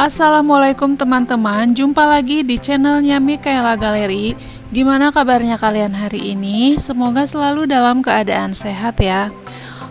Assalamualaikum teman-teman, jumpa lagi di channelnya Mikaela Galeri. Gimana kabarnya kalian hari ini? Semoga selalu dalam keadaan sehat ya.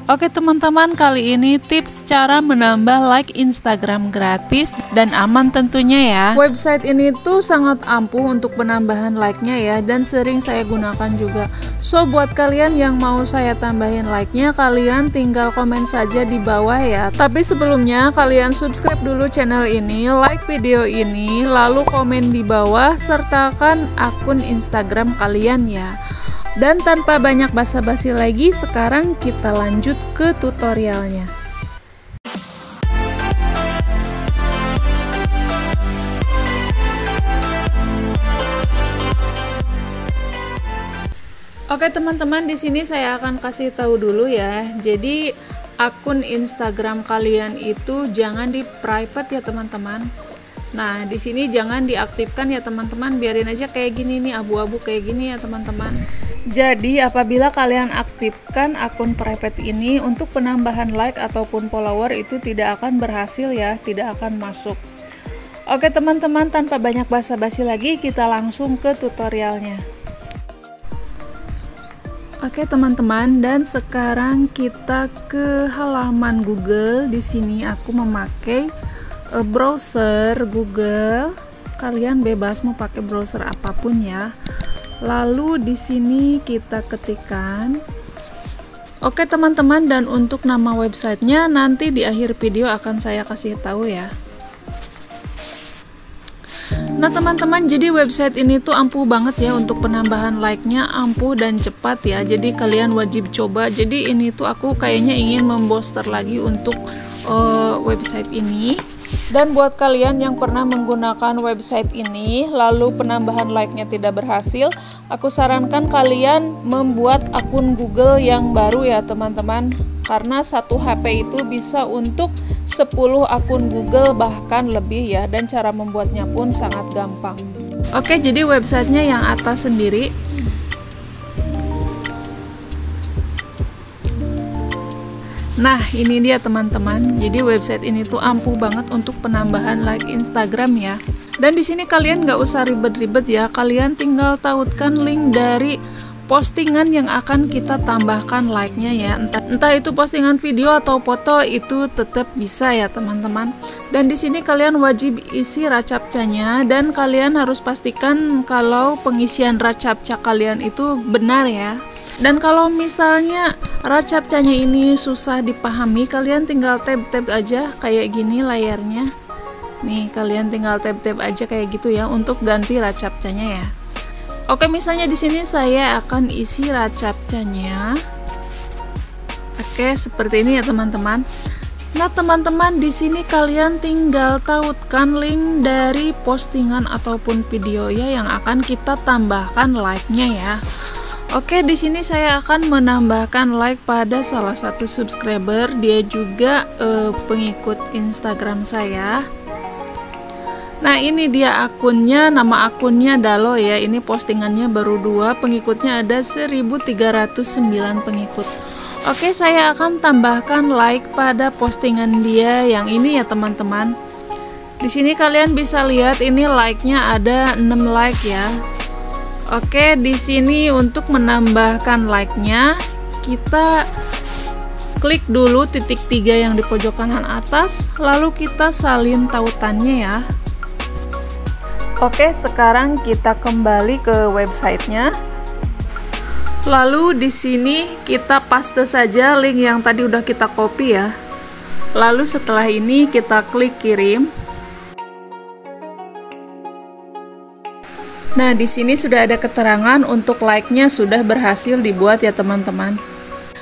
Oke teman-teman, kali ini tips cara menambah like Instagram gratis dan aman tentunya ya. Website ini tuh sangat ampuh untuk penambahan like-nya ya dan sering saya gunakan juga. So buat kalian yang mau saya tambahin like-nya, kalian tinggal komen saja di bawah ya. Tapi sebelumnya kalian subscribe dulu channel ini, like video ini, lalu komen di bawah sertakan akun Instagram kalian ya. Dan tanpa banyak basa-basi lagi, sekarang kita lanjut ke tutorialnya. Oke teman-teman, di sini saya akan kasih tahu dulu ya. Jadi akun Instagram kalian itu jangan di private ya teman-teman. Nah, di sini jangan diaktifkan ya teman-teman, biarin aja kayak gini nih, abu-abu kayak gini ya teman-teman. Jadi, apabila kalian aktifkan akun private ini untuk penambahan like ataupun follower itu tidak akan berhasil ya, tidak akan masuk. Oke teman-teman, tanpa banyak basa-basi lagi, kita langsung ke tutorialnya. Oke teman-teman, dan sekarang kita ke halaman Google. Di sini aku memakai uh, browser Google. Kalian bebas mau pakai browser apa pun ya lalu di sini kita ketikkan Oke teman-teman dan untuk nama websitenya nanti di akhir video akan saya kasih tahu ya Nah teman-teman jadi website ini tuh ampuh banget ya untuk penambahan like-nya ampuh dan cepat ya. Jadi kalian wajib coba. Jadi ini tuh aku kayaknya ingin memboster lagi untuk uh, website ini dan buat kalian yang pernah menggunakan website ini lalu penambahan like-nya tidak berhasil, aku sarankan kalian membuat akun Google yang baru ya teman-teman. Karena satu HP itu bisa untuk 10 akun Google bahkan lebih ya dan cara membuatnya pun sangat gampang. Oke, jadi websitenya yang atas sendiri Nah, ini dia teman-teman. Jadi website ini tuh ampuh banget untuk penambahan like Instagram ya. Dan di sini kalian nggak usah ribet-ribet ya. Kalian tinggal tautkan link dari postingan yang akan kita tambahkan like-nya ya. Entah, entah itu postingan video atau foto itu tetap bisa ya teman-teman. Dan di sini kalian wajib isi racapcanya dan kalian harus pastikan kalau pengisian racapca kalian itu benar ya. Dan kalau misalnya racapcanya ini susah dipahami, kalian tinggal tab-tab aja kayak gini layarnya. Nih, kalian tinggal tab-tab aja kayak gitu ya untuk ganti racapcanya ya. Oke, misalnya di sini saya akan isi racapcanya. Oke, seperti ini ya teman-teman. Nah, teman-teman di sini kalian tinggal tautkan link dari postingan ataupun video ya yang akan kita tambahkan like-nya ya. Oke, di sini saya akan menambahkan like pada salah satu subscriber. Dia juga eh, pengikut Instagram saya. Nah, ini dia akunnya, nama akunnya Dalo ya. Ini postingannya baru dua, pengikutnya ada 1309 pengikut. Oke, saya akan tambahkan like pada postingan dia yang ini ya, teman-teman. Di sini kalian bisa lihat ini like-nya ada 6 like ya. Oke, di sini untuk menambahkan like-nya kita klik dulu titik tiga yang di pojok kanan atas, lalu kita salin tautannya ya. Oke, sekarang kita kembali ke websitenya. Lalu di sini kita paste saja link yang tadi udah kita copy ya. Lalu setelah ini kita klik kirim. Nah, di sini sudah ada keterangan untuk like-nya sudah berhasil dibuat ya teman-teman.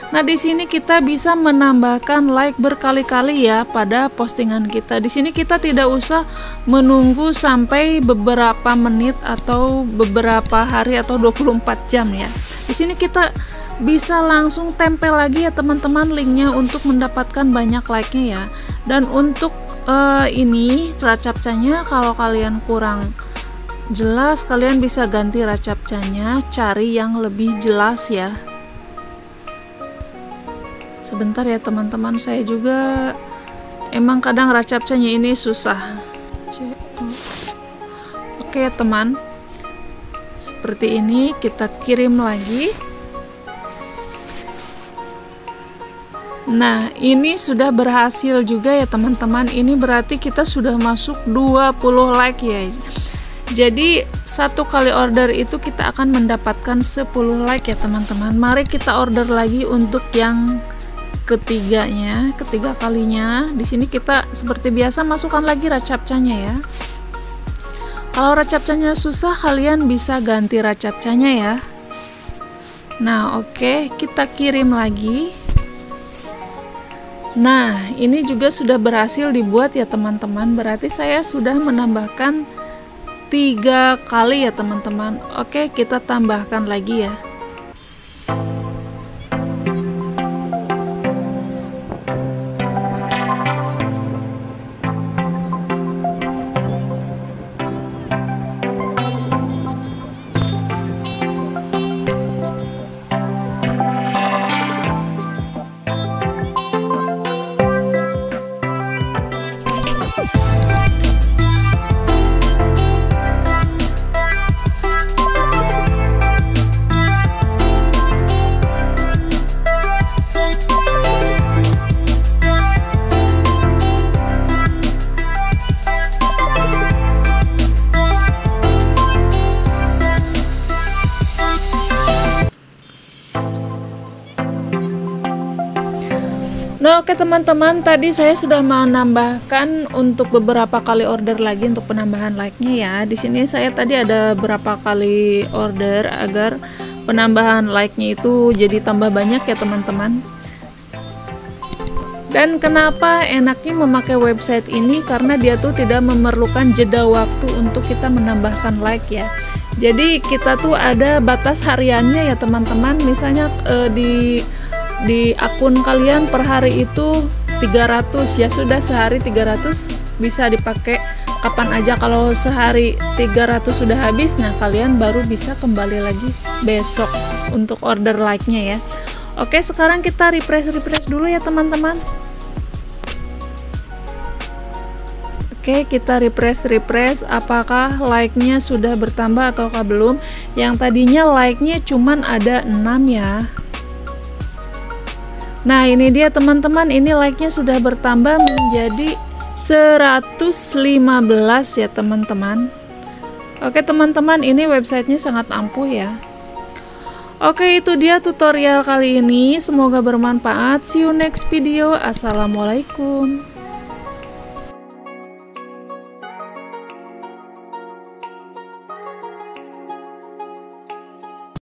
Nah, di sini kita bisa menambahkan like berkali-kali ya pada postingan kita. Di sini kita tidak usah menunggu sampai beberapa menit atau beberapa hari atau 24 jam ya. Di sini kita bisa langsung tempel lagi ya teman-teman linknya untuk mendapatkan banyak like-nya ya. Dan untuk uh, ini ceracapcanya kalau kalian kurang jelas kalian bisa ganti racapcanya cari yang lebih jelas ya. Sebentar ya teman-teman. Saya juga emang kadang racapcanya ini susah. Oke teman. Seperti ini kita kirim lagi. Nah, ini sudah berhasil juga ya teman-teman. Ini berarti kita sudah masuk 20 like ya. Jadi, satu kali order itu kita akan mendapatkan 10 like ya teman-teman. Mari kita order lagi untuk yang ketiganya, ketiga kalinya. Di sini kita seperti biasa masukkan lagi racapcanya ya. Kalau racapcanya susah, kalian bisa ganti racapcanya ya. Nah, oke, okay, kita kirim lagi. Nah, ini juga sudah berhasil dibuat ya teman-teman. Berarti saya sudah menambahkan tiga kali ya teman-teman. Oke, kita tambahkan lagi ya. Nah, oke teman-teman, tadi saya sudah menambahkan untuk beberapa kali order lagi untuk penambahan like-nya ya. Di sini saya tadi ada beberapa kali order agar penambahan like-nya itu jadi tambah banyak ya teman-teman. Dan kenapa enaknya memakai website ini karena dia tuh tidak memerlukan jeda waktu untuk kita menambahkan like ya. Jadi kita tuh ada batas hariannya ya teman-teman. Misalnya eh, di di akun kalian per hari itu 300 ya sudah sehari 300 bisa dipakai. Kapan aja kalau sehari 300 sudah habis nah kalian baru bisa kembali lagi besok untuk order like-nya ya. Oke sekarang kita refresh refresh dulu ya teman-teman. Oke kita refresh refresh apakah like-nya sudah bertambah ataukah belum. Yang tadinya like-nya cuman ada 6 ya Nah ini dia teman-teman. Ini like-nya sudah bertambah menjadi 115 ya teman-teman. Oke teman-teman ini websitenya sangat ampuh ya. Oke itu dia tutorial kali ini. Semoga bermanfaat. See you next video. Assalamualaikum